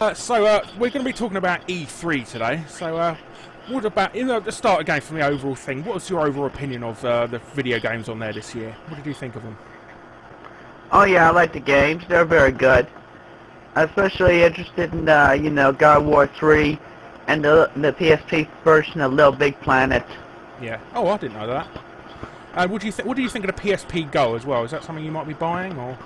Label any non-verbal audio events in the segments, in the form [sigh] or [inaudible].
Uh, so uh, we're going to be talking about E3 today. So uh, what about in the, the start again from the overall thing? What was your overall opinion of uh, the video games on there this year? What did you think of them? Oh yeah, I like the games. They're very good. Especially interested in uh, you know God War 3 and the the PSP version of Little Big Planet. Yeah. Oh, I didn't know that. And what do you think? What do you think of the PSP Go as well? Is that something you might be buying or?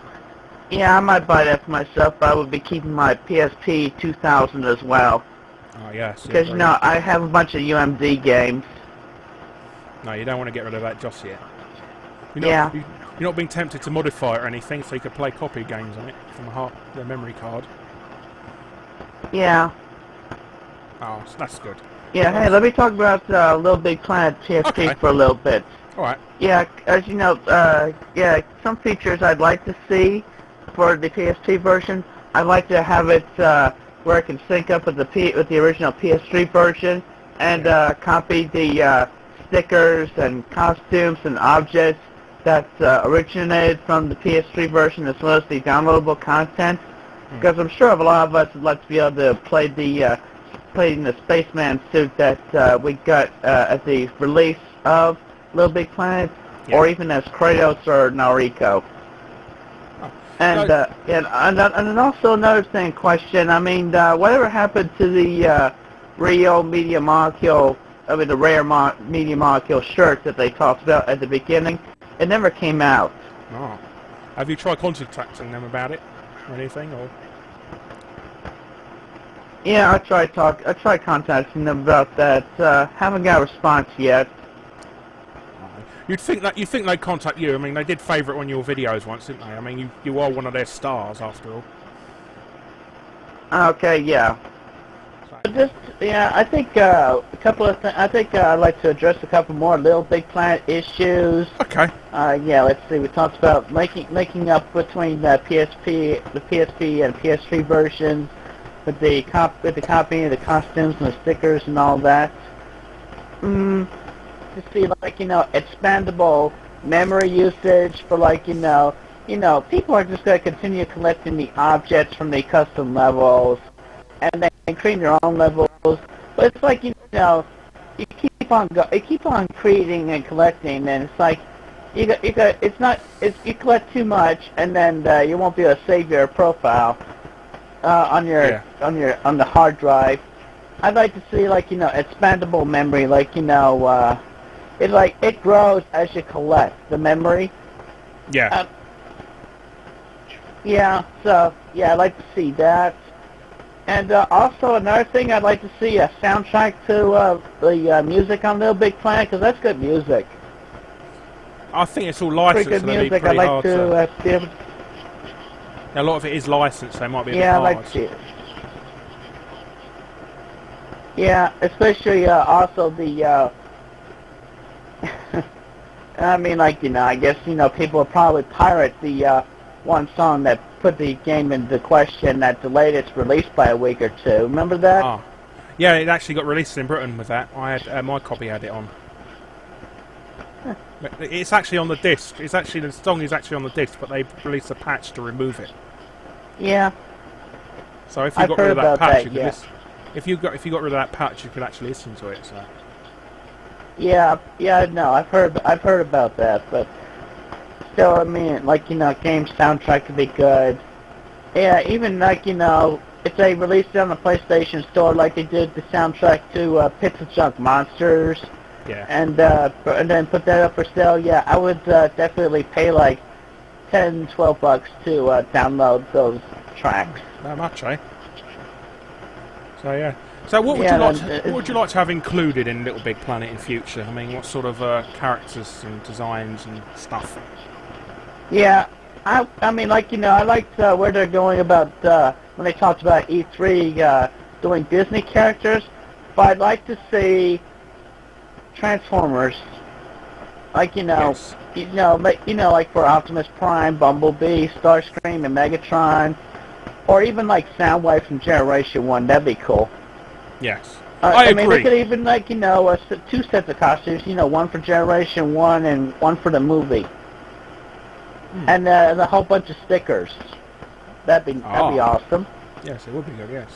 Yeah, I might buy that for myself, but I would be keeping my PSP 2000 as well. Oh yes. Because, you know. I have a bunch of UMD games. No, you don't want to get rid of that just yet. You're not, Yeah. You, you're not being tempted to modify it or anything, so you could play copy games on it from the, heart, the memory card. Yeah. Oh, so that's good. Yeah, hey, let me talk about uh, Little Big Planet PSP Okay. for a little bit. All right. Yeah, as you know, uh, yeah, some features I'd like to see for the PSP version. I'd like to have it uh, where I can sync up with the P- with the original PS3 version and uh, copy the uh, stickers and costumes and objects that uh, originated from the PS3 version as well as the downloadable content. Because I'm sure a lot of us would like to be able to play the uh, in the spaceman suit that uh, we got uh, at the release of Little Big Planet, Yeah. or even as Kratos or Nariko. Oh. And, uh, and and and also another thing, question. I mean, uh, whatever happened to the uh, Rio Media Molecule? I mean, the rare mo- Media Molecule shirt that they talked about at the beginning. It never came out. Oh. Have you tried contacting them about it or anything? Or Yeah, I tried talk. I tried contacting them about that. Uh, haven't got a response yet. you'd think that you think they'd contact you? I mean, they did favourite one of your videos once, didn't they? I mean, you you are one of their stars after all. Okay, yeah. Just yeah, I think uh, a couple of th- I think uh, I'd like to address a couple more Little Big Planet issues. Okay. Uh, yeah, let's see. We talked about making making up between the PSP, the PSP and PS3 versions, with the cop with the copying of the costumes and the stickers and all that. Mm, to see like you know expandable memory usage for like you know you know people are just going to continue collecting the objects from the custom levels and then creating their own levels. But it's like you know you keep on go you keep on creating and collecting and it's like you got, you got, it's not, it's, you collect too much, and then uh, you won't be able to save your profile uh, on your, Yeah. on your, on the hard drive. I'd like to see like you know expandable memory, like you know, uh, it like it grows as you collect the memory. Yeah. Uh, Yeah, so yeah, I'd like to see that. And uh, also another thing, I'd like to see a soundtrack to uh, the uh, music on Little Big Planet, because that's good music. I think it's all licensed. Pretty good so they'd be music. I'd like to to. uh, be able A lot of it is licensed, so it might be a Yeah, bit hard. like to see it. Yeah, especially uh, also the. Uh, [laughs] I mean, like you know, I guess you know people will probably pirate the uh, one song that put the game into question that delayed its release by a week or two. Remember that? Ah. Yeah, it actually got released in Britain with that. I had uh, my copy had it on. But It's actually on the disc. It's actually the song is actually on the disc, but they released a patch to remove it. Yeah. So if you I've got rid of that patch, that, you could yeah. listen. If you got if you got rid of that patch, you could actually listen to it. So Yeah, yeah, no, I've heard, I've heard about that, but still, I mean, like you know, game soundtrack could be good. Yeah, even like you know, if they released it on the PlayStation Store, like they did the soundtrack to uh, PixelJunk Monsters, yeah, and uh, and then put that up for sale, yeah, I would uh, definitely pay like ten, twelve bucks to uh, download those tracks. that much, eh? So yeah. So what would Yeah, you like? To, what would you like to have included in Little Big Planet in future? I mean, what sort of uh, characters and designs and stuff? Yeah, I I mean, like you know, I liked uh, where they're going about uh, when they talked about E3 uh, doing Disney characters, but I'd like to see Transformers. Like you know, yes. you know, like you know, like for Optimus Prime, Bumblebee, Starscream, and Megatron, or even like Soundwave from Generation One. That'd be cool. Yes. Uh, I, I mean, they could even like you know, two sets of costumes. You know, one for Generation One and one for the movie, hmm. and, uh, and a whole bunch of stickers. That'd be oh. that'd be ah. awesome. Yes, it would be good. Yes.